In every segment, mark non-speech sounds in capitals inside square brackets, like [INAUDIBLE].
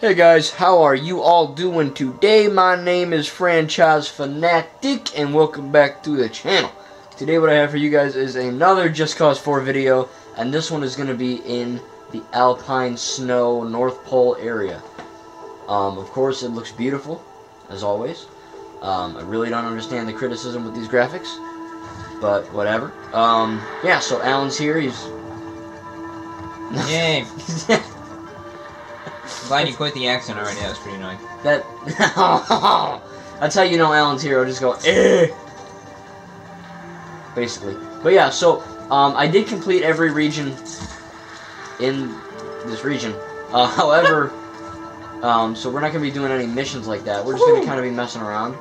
Hey guys, how are you all doing today? My name is Franchise Fanatic and welcome back to the channel. Today what I have for you guys is another Just Cause 4 video and this one is going to be in the Alpine Snow North Pole area. Um, of course it looks beautiful, as always. Um, I really don't understand the criticism with these graphics, but whatever. Um, yeah, so Alan's here, he's... [LAUGHS] Yay! [LAUGHS] Glad you quit the accent already. That was pretty annoying. That [LAUGHS] that's how you know Alan's hero. Just go eh. Basically, but yeah. So um, I did complete every region in this region. Uh, [LAUGHS] however, um, so we're not gonna be doing any missions like that. We're just gonna kind of be messing around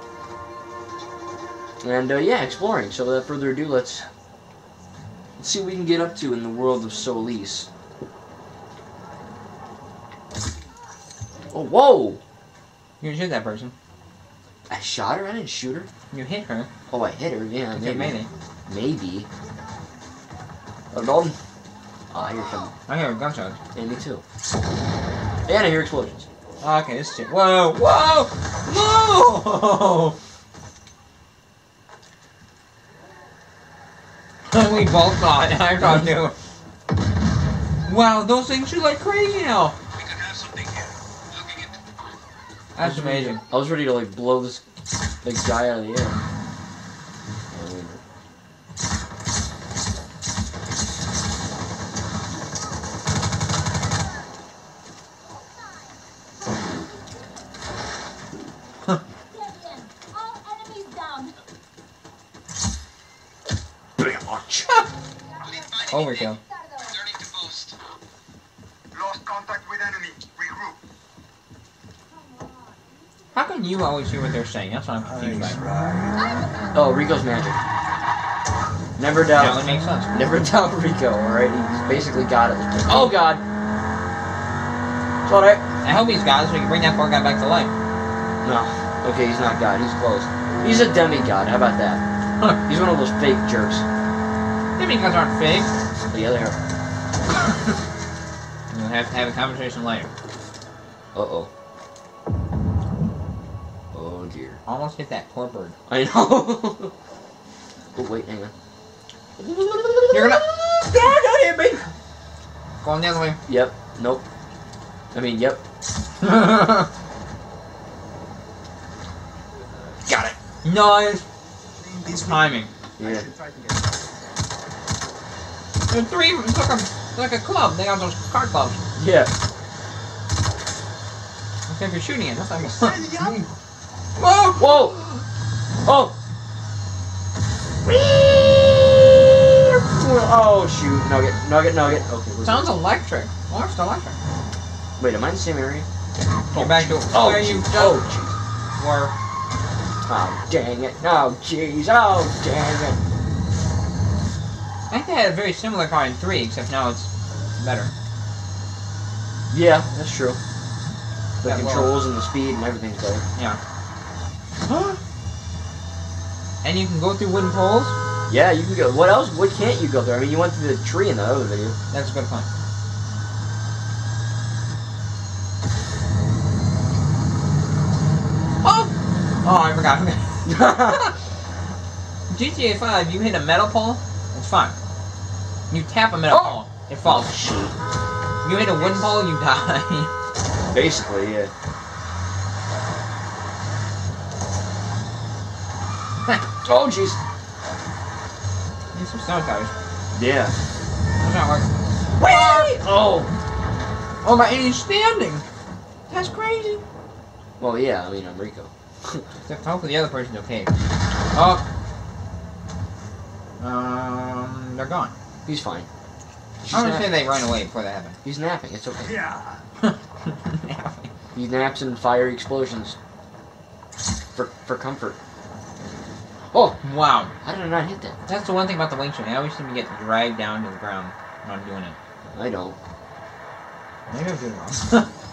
and uh, yeah, exploring. So without further ado, let's let's see what we can get up to in the world of Solis. Oh, whoa! You shoot that person. I shot her? I didn't shoot her. You hit her. Oh, I hit her. Yeah, Okay, maybe. maybe. Maybe. Hold on. Ah, here come. I hear gunshots. Yeah, me too. And I hear explosions. Oh, okay, this shit. Whoa! Whoa! Whoa! [LAUGHS] we both thought. I thought too. Wow, those things shoot like crazy now. That's amazing. I was ready to like blow this big guy out of the air. Oh, wait. All enemies down. Bitch. Overkill. Returning to post. Lost contact with enemy. Regroup. How can you always hear what they're saying? That's what I'm confused by. Oh, Rico's magic. Never doubt. That doubt. would make sense. Never [LAUGHS] doubt Rico. All right, he's basically got it. Oh God. It's all right. I hope he's got it so we can bring that poor guy back to life. No. Okay, he's not God. He's close. He's a demigod. How about that? Huh. He's one of those fake jerks. Demiguns aren't fake. But yeah, they are. [LAUGHS] We'll have to have a conversation later. Uh dear. Almost hit that poor bird. [LAUGHS] I know. oh wait, hang on. You're gonna. Yeah, don't hit me! Going the other way. Yep. Nope. I mean, yep. [LAUGHS] Got it. nice. Timing. Yeah. There's three. It's like a like a club. They got those card clubs. Yeah. Except you're shooting it. That's like. [LAUGHS] Whoa! Whoa. Oh. Oh shoot! Nugget, nugget, nugget. Okay. Sounds electric. Oh, it's electric. Wait, am I in the same area? Get oh, back to Oh, where you jeez. just oh, jeez. were. Oh, dang it. Oh, jeez. Oh, dang it. I think they had a very similar car in three, except now it's better. Yeah, that's true. The well- controls and the speed and everything's better. Yeah. And you can go through wooden poles. Yeah, you can go. What else? What can't you go through? I mean, you went through the tree in the other video. That's a good point. Oh! Oh, I forgot. [LAUGHS] [LAUGHS] GTA 5, you hit a metal pole, it's fine. You tap a metal Oh! pole, it falls. You hit a wooden pole, you die. [LAUGHS] Basically, yeah. Oh, jeez. Need some snow tires. Yeah. That's not working. Wait! Oh. Oh my, and he's standing! That's crazy. Well, yeah. I mean, I'm Rico. [LAUGHS] Except hopefully the other person's okay. Oh. Um, they're gone. He's fine. He's, I'm gonna nap- say they ran away before that happened. he's napping. It's okay. Yeah. [LAUGHS] napping. He naps in fiery explosions. For for comfort. Oh, wow. how did I not hit that? That's the one thing about the wingsuit. I always seem to get dragged down to the ground when I'm doing it. I don't. Maybe I'm doing wrong. [LAUGHS]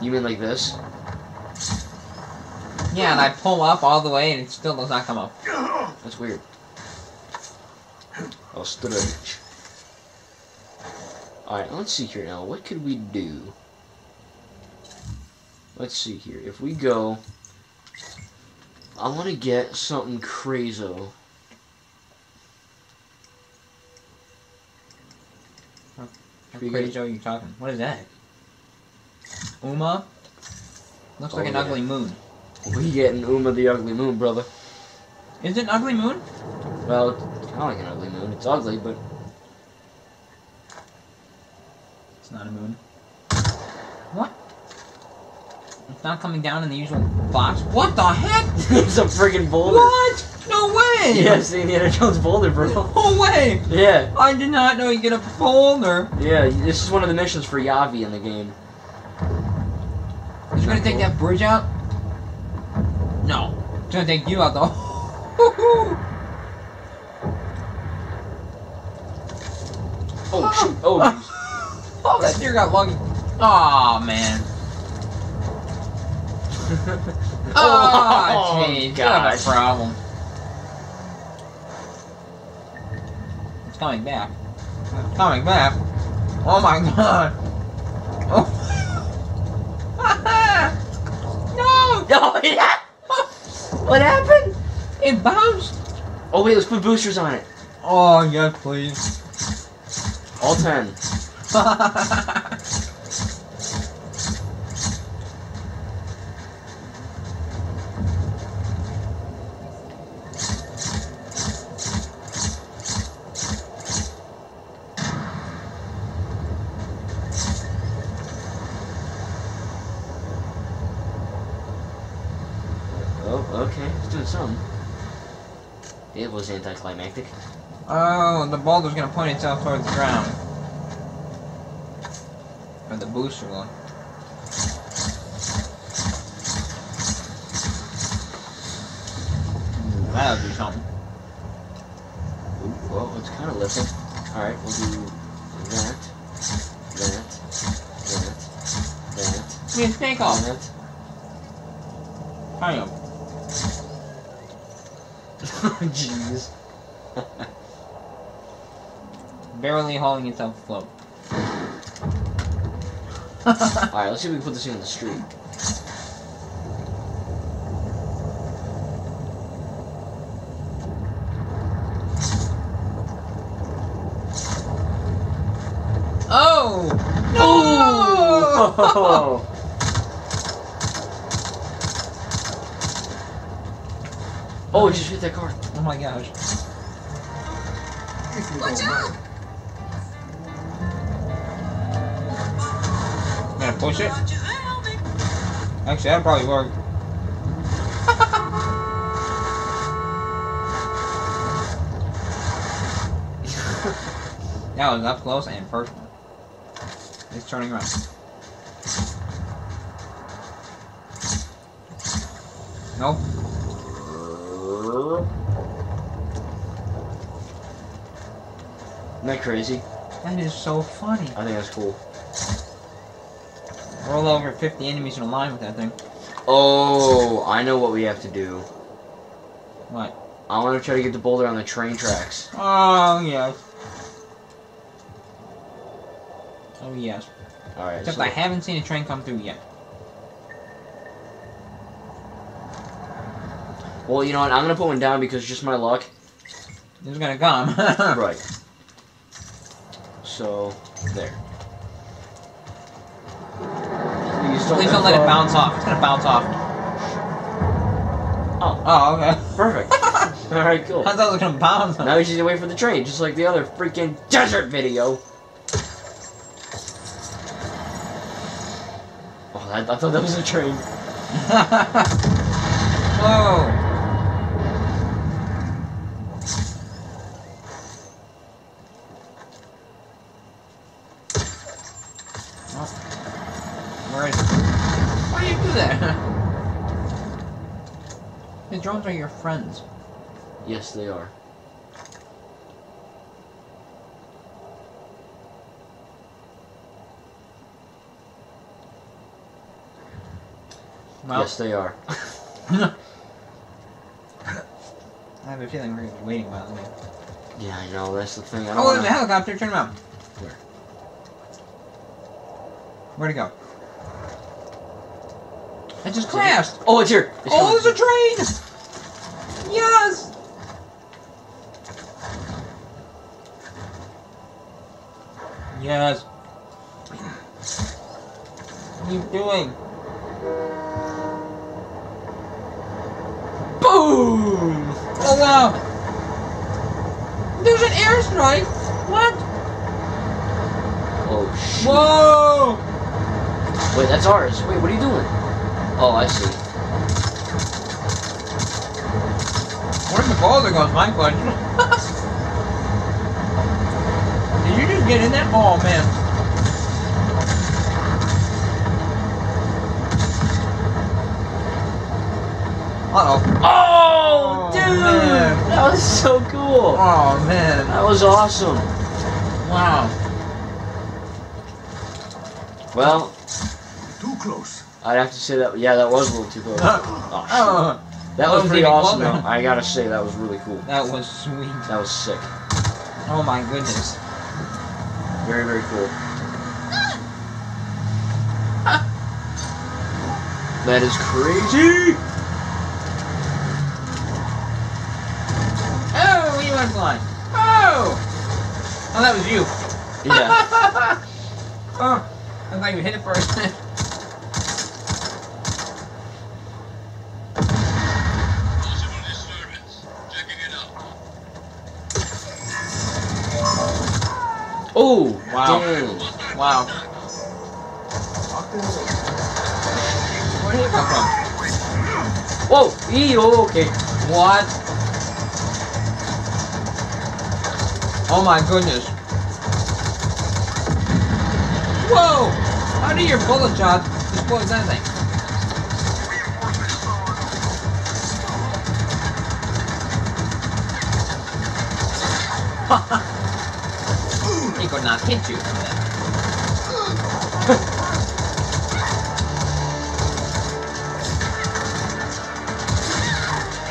You mean like this? yeah, and I pull up all the way and it still does not come up. That's weird. Oh, stretch. Alright, let's see here now. What could we do? Let's see here. If we go... I want to get something crazy. How crazy are you talking? What is that? Uma? Looks like Oh, an yeah. ugly moon. We getting Uma the Ugly Moon, brother. Is it an ugly moon? Well, it's kind of like an ugly moon. It's ugly, but It's not a moon. What? It's not coming down in the usual box. What the heck? [LAUGHS] it's a friggin' boulder. What? No way! Yeah, it's the Indiana Jones boulder, bro. [LAUGHS] No way! Yeah, I did not know you get a boulder. yeah. This is one of the missions for Yavi in the game. Is it gonna take that bridge out? No. It's gonna take you out though. [LAUGHS] Oh shoot! Oh, jeez. oh, that deer got lucky. Aw, man. Oh, jeez. Have a problem. It's coming back. It's coming back. Oh my god. Oh. [LAUGHS] no! Oh [LAUGHS] yeah. What happened? It bounced. Oh wait, let's put boosters on it. Oh, yes, please. All ten. [LAUGHS] It was anticlimactic. oh, the boulder's gonna point itself towards the ground. Or the booster will. That'll do something. Ooh, well, it's kind of lifting. Alright, we'll do that, that, that, that, We have snake off. that. Kind of. [LAUGHS] Jeez. Barely holding itself afloat. [LAUGHS] Alright, let's see if we can put this thing in the street. oh! Oh! [LAUGHS] oh, it just hit that car. Oh my gosh. Watch out! I'm gonna push it. Actually, that'll probably work. that was up close and personal. It's turning around. Nope. Isn't that crazy? That is so funny. I think that's cool. Roll over 50 enemies in a line with that thing. Oh, I know what we have to do. What? I want to try to get the boulder on the train tracks. Oh, yes. Oh, yes. Alright, Except so, I haven't seen a train come through yet. Well, you know what? I'm to put one down because just my luck. It's gonna come. [LAUGHS] Right. So, there. Please Please don't let it bounce off. It's gonna bounce off. Oh. Oh, okay. Perfect. [LAUGHS] Alright, cool. I thought it was gonna bounce. Now we just wait for the train, just like the other freaking desert video. Oh, I, I thought that was a train. [LAUGHS] Whoa. Oh. Where is it? Why do that? The drones are your friends. Yes, they are. Well, yes, they are. [LAUGHS] I have a feeling we're gonna be waiting a while. yeah, I know. That's the thing. I Oh, there's a helicopter. Turn around. Where? Where'd it go? It just crashed. Oh, it's here. It's Oh, coming. there's a train! Yes! Yes. What are you doing? Boom! Oh no! There's an airstrike! What? Oh, shit. Whoa! Wait, that's ours. Wait, what are you doing? Oh, I see. Where's the boulder goes, my question? [LAUGHS] Did you just get in there? Oh man. Uh oh. Oh, Oh, dude! man. That was so cool. Oh man. That was awesome. Wow. Well. I'd have to say that. Yeah, that was a little too close. [LAUGHS] Oh. Oh, oh. That was was pretty awesome, though. I gotta say, that was really cool. that was sweet. That was sick. Oh my goodness. Very, very cool. [LAUGHS] That is crazy! Oh, we went flying. Oh! Oh, that was you. Yeah. [LAUGHS] oh, I thought you hit it first. Oh, Wow. damn. wow. Where did it come from? Whoa! Oh, okay. What? Oh my goodness. Whoa! How do your bullet shot destroy that thing? [LAUGHS] he could not hit you from that.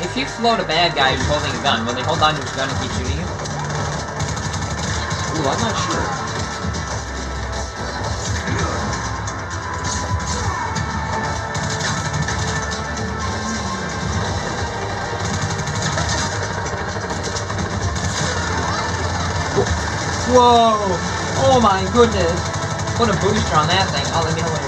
If you float a bad guy who's holding a gun, will they hold on to his gun and keep shooting you? Ooh, I'm not sure. Whoa! Oh my goodness! Put a booster on that thing. Oh, that'd be hilarious. Wow.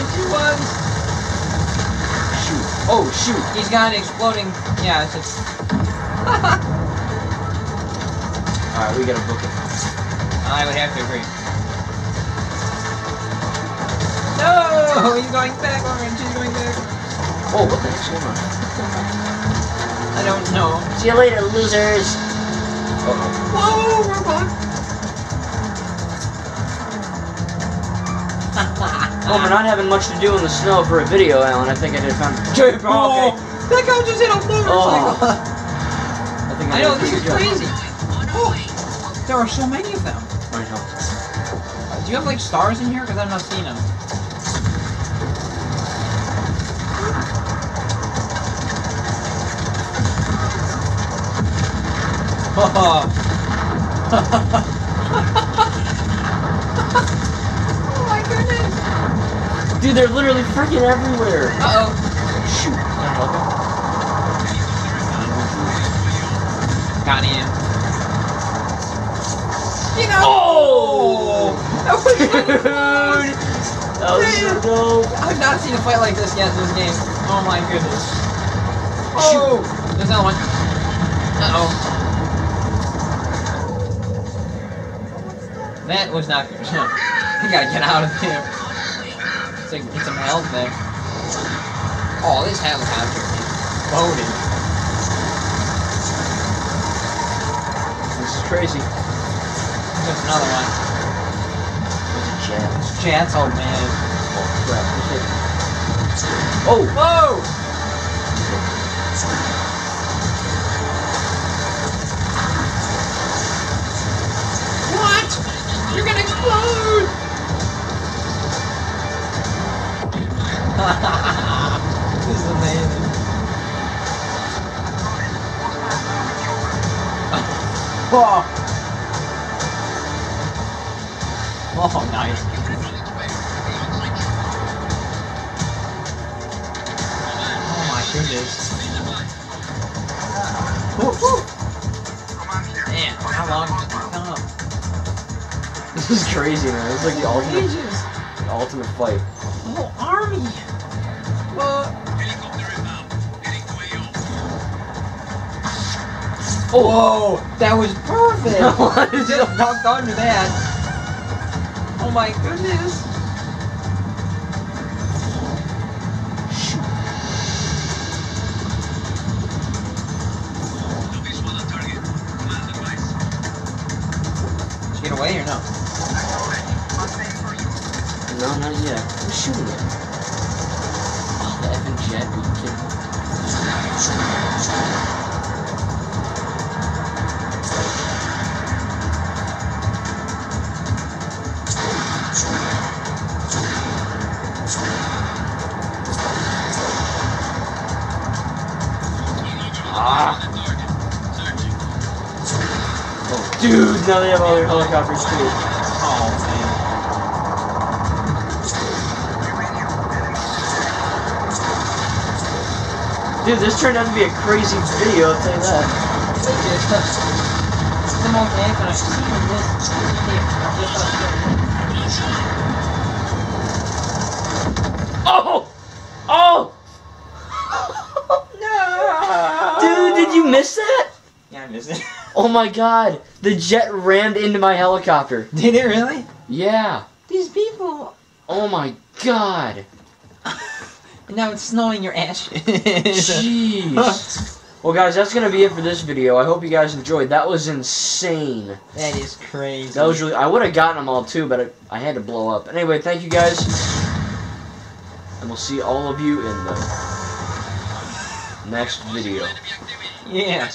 Whoa, punchy ones! Shoot. Oh, shoot. He's got an exploding. Yeah, it's just. [LAUGHS] Alright, we gotta book it. I would have to agree. No! He's going back, Orange. He's going back. Oh, what the heck's going on? I don't know. See you later, losers. Uh-oh. Whoa, robot! Oh, well, for not having much to do in the snow for a video, Alan, I think I did found. [LAUGHS] Oh, that guy just hit a motorcycle. Oh. [LAUGHS] I think I did know, this is crazy. Oh, there are so many of them. I know. Do you have like stars in here? Because I'm not seeing them. oh [LAUGHS] Dude, they're literally freaking everywhere. Uh oh. Shoot. Got him. You know. Oh! [LAUGHS] That was [LAUGHS] Dude! That was so dope. I've not seen a fight like this yet in this game. Oh my goodness. Oh! There's another one. Uh oh. That was not good. [LAUGHS] you gotta get out of there. It's like, get some health there. Oh, this helicopter is loaded. This is crazy. There's another one. There's a jet. Chance, oh man. Oh crap! What's it? Oh! oh! Whoa! What? You're gonna explode! This is amazing. Whoa! [LAUGHS] Oh. oh, nice. Oh my goodness. Woo, woo. Man, how long did it come? [LAUGHS] This is crazy, man. It's like the ultimate, the ultimate fight. Whole army. What? Oh! Whoa, that was perfect. [LAUGHS] What is Just it? ducked under that. Oh my goodness. Did you get away or no? No, not yet. Who's shooting it? Ah! Dude, now they have other helicopters too. Dude, this turned out to be a crazy video, I'll tell you that. The most accurate I've seen in this Oh! Oh! No! Dude, did you miss that? Yeah, I missed it. [LAUGHS] Oh my god, the jet rammed into my helicopter. Did it really? Yeah. These people. Oh my god. [LAUGHS] And now it's snowing your ass. Jeez. [LAUGHS] Well, guys, that's gonna be it for this video. I hope you guys enjoyed. That was insane. that is crazy. That was really. I would have gotten them all too, but I, I had to blow up. Anyway, thank you guys, and we'll see all of you in the next video. Yeah.